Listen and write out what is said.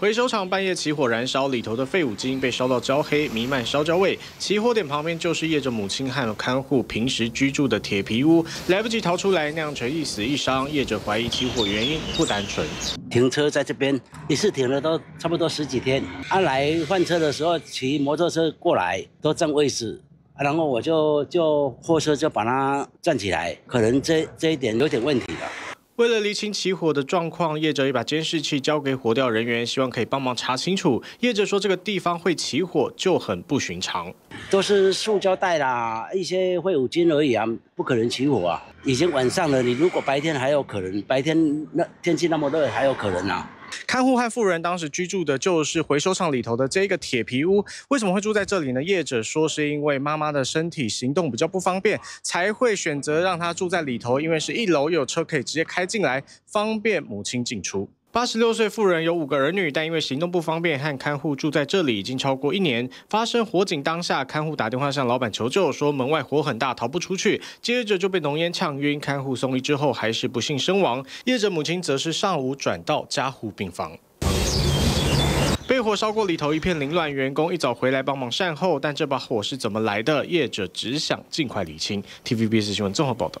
回收厂半夜起火燃烧，里头的废五金被烧到焦黑，弥漫烧焦味。起火点旁边就是业者母亲和看护平时居住的铁皮屋，来不及逃出来，酿成一死一伤。业者怀疑起火原因不单纯。停车在这边，一次停了都差不多十几天。啊，来换车的时候骑摩托车过来都占位置，然后我就就货车就把它站起来，可能这这一点有点问题了。为了厘清起火的状况，业者也把监视器交给火调人员，希望可以帮忙查清楚。业者说，这个地方会起火就很不寻常，都是塑胶袋啦，一些废五金而已啊，不可能起火啊。已经晚上了，你如果白天还有可能，白天那天气那么热还有可能啊。看护和妇人当时居住的就是回收厂里头的这个铁皮屋，为什么会住在这里呢？业者说是因为妈妈的身体行动比较不方便，才会选择让她住在里头，因为是一楼有车可以直接开进来，方便母亲进出。八十六岁妇人有五个儿女，但因为行动不方便，和看护住在这里已经超过一年。发生火警当下，看护打电话向老板求救，说门外火很大，逃不出去。接着就被浓烟呛晕，看护送医之后还是不幸身亡。业者母亲则是上午转到加护病房。被火烧过里头一片凌乱，员工一早回来帮忙善后，但这把火是怎么来的？业者只想尽快理清。TVBS 新闻综合报道。